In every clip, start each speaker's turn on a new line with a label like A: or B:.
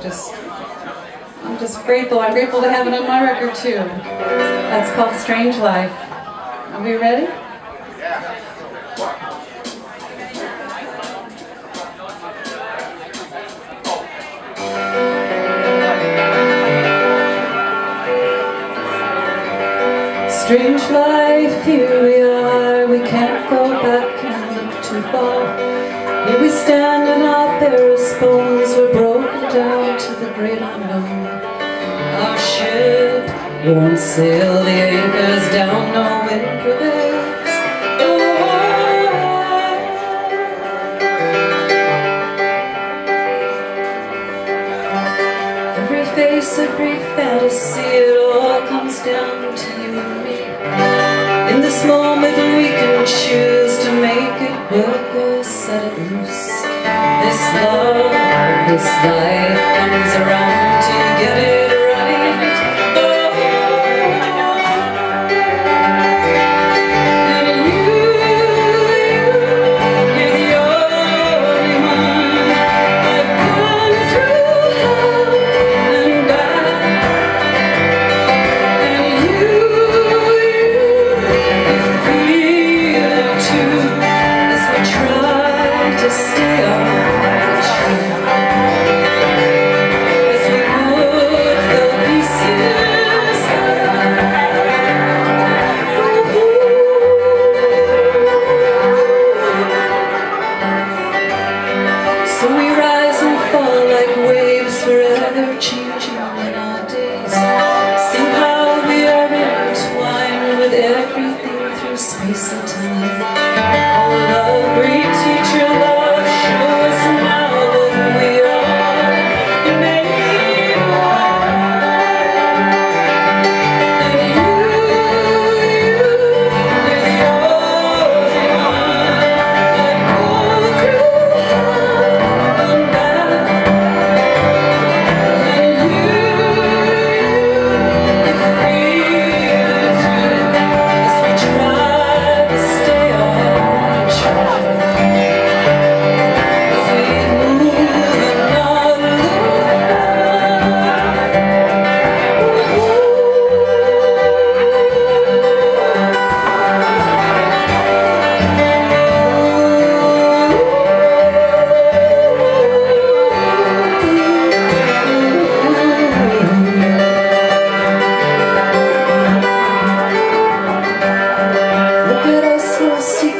A: I'm just, I'm just grateful. I'm grateful to have it on my record too. That's called Strange Life. Are we ready? Strange life, here we are, we can't go back and look too far. Here we stand in our barest bones, we're broken great unknown. Our ship won't sail, the anchor's down, no wind prevails. Every face, every fantasy, it all comes down to you and me. In this moment we can choose to make it work or set it loose. This love, this life comes around to get it right. Oh, and you, you're the only one. I've gone through hell and back. And you, you feel it too As we try to stay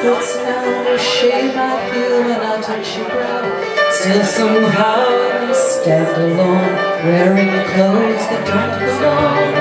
A: secrets now, no shame I feel when I touch your brow. Still somehow we stand alone, wearing clothes that don't belong.